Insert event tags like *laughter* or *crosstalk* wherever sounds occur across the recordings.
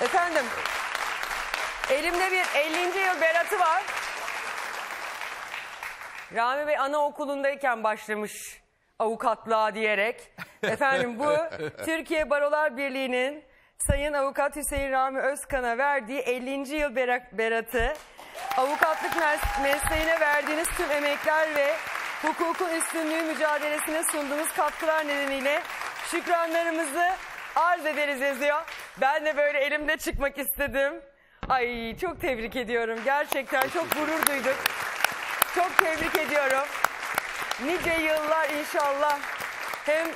Efendim, elimde bir 50. yıl beratı var. Rami Bey anaokulundayken başlamış avukatlığa diyerek. *laughs* Efendim bu Türkiye Barolar Birliği'nin Sayın Avukat Hüseyin Rami Özkan'a verdiği 50. yıl beratı. Avukatlık mes- mesleğine verdiğiniz tüm emekler ve hukukun üstünlüğü mücadelesine sunduğunuz katkılar nedeniyle şükranlarımızı arz ederiz yazıyor. Ben de böyle elimde çıkmak istedim. Ay çok tebrik ediyorum. Gerçekten çok gurur duyduk. Çok tebrik ediyorum. Nice yıllar inşallah hem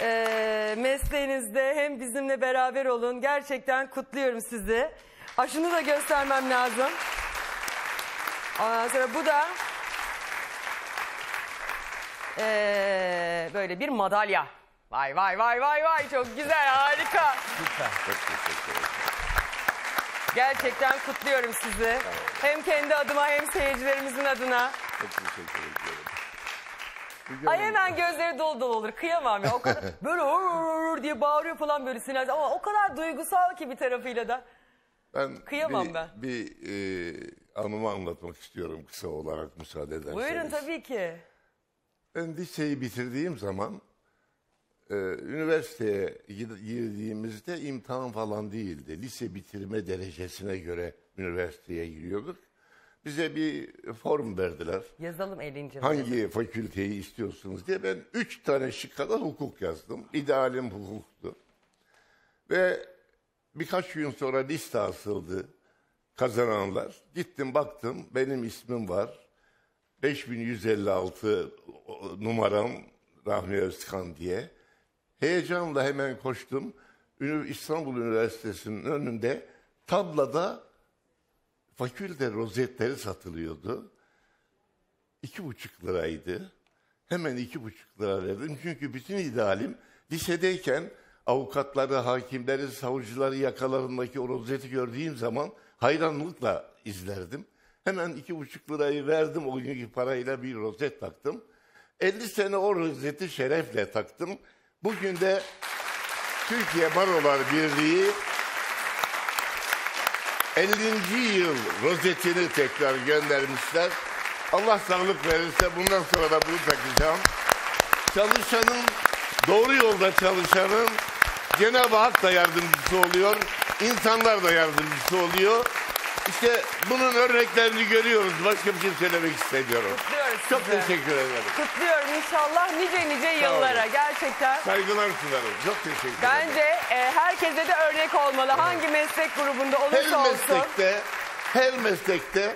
eee, mesleğinizde hem bizimle beraber olun. Gerçekten kutluyorum sizi. Aa, şunu da göstermem lazım. Ondan sonra bu da eee, böyle bir madalya. Vay vay vay vay vay çok güzel harika. Gerçekten kutluyorum sizi. Hem kendi adıma hem seyircilerimizin adına. Çok teşekkür ediyorum. Ay hemen gözleri dolu dolu olur. Kıyamam ya. O kadar *laughs* böyle "Hır hır hır" diye bağırıyor falan böyle sinirli. Ama o kadar duygusal ki bir tarafıyla da. Ben Kıyamam bir, ben. Bir e, anımı anlatmak istiyorum kısa olarak müsaade ederseniz. Buyurun tabii ki. Ben liseyi bitirdiğim zaman e, üniversiteye girdiğimizde imtihan falan değildi. Lise bitirme derecesine göre üniversiteye giriyorduk. Bize bir form verdiler. Yazalım 50. yıl. Hangi fakülteyi istiyorsunuz diye ben üç tane şıkkada hukuk yazdım. İdealim hukuktu. Ve birkaç gün sonra liste asıldı kazananlar. Gittim baktım benim ismim var. 5156 numaram Rahmi Özkan diye. Heyecanla hemen koştum. İstanbul Üniversitesi'nin önünde tablada fakülte rozetleri satılıyordu. İki buçuk liraydı. Hemen iki buçuk lira verdim. Çünkü bütün idealim lisedeyken avukatları, hakimleri, savcıları yakalarındaki o rozeti gördüğüm zaman hayranlıkla izlerdim. Hemen iki buçuk lirayı verdim o günkü parayla bir rozet taktım. 50 sene o rozeti şerefle taktım. Bugün de Türkiye Barolar Birliği 50. yıl rozetini tekrar göndermişler. Allah sağlık verirse bundan sonra da bunu takacağım. Çalışanın, doğru yolda çalışanın Cenab-ı Hak da yardımcısı oluyor. insanlar da yardımcısı oluyor. İşte bunun örneklerini görüyoruz. Başka bir şey söylemek istemiyorum. Kutluyoruz Çok sizi. teşekkür ederim. Kutluyorum inşallah nice nice yıllara gerçekten. Saygılar sunarım. Çok teşekkür ederim. Bence e, herkese de örnek olmalı. Hangi meslek grubunda her olursa olsun. meslekte, her meslekte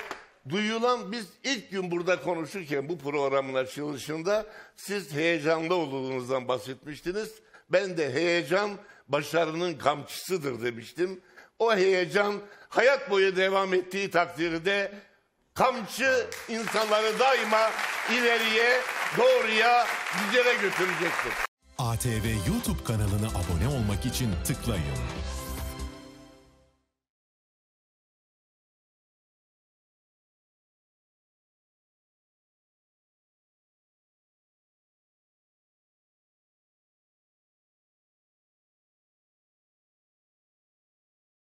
duyulan biz ilk gün burada konuşurken bu programın açılışında siz heyecanlı olduğunuzdan bahsetmiştiniz. Ben de heyecan başarının kamçısıdır demiştim. O heyecan hayat boyu devam ettiği takdirde kamçı insanları daima ileriye, doğruya, güzele götürecektir. ATV YouTube kanalına abone olmak için tıklayın.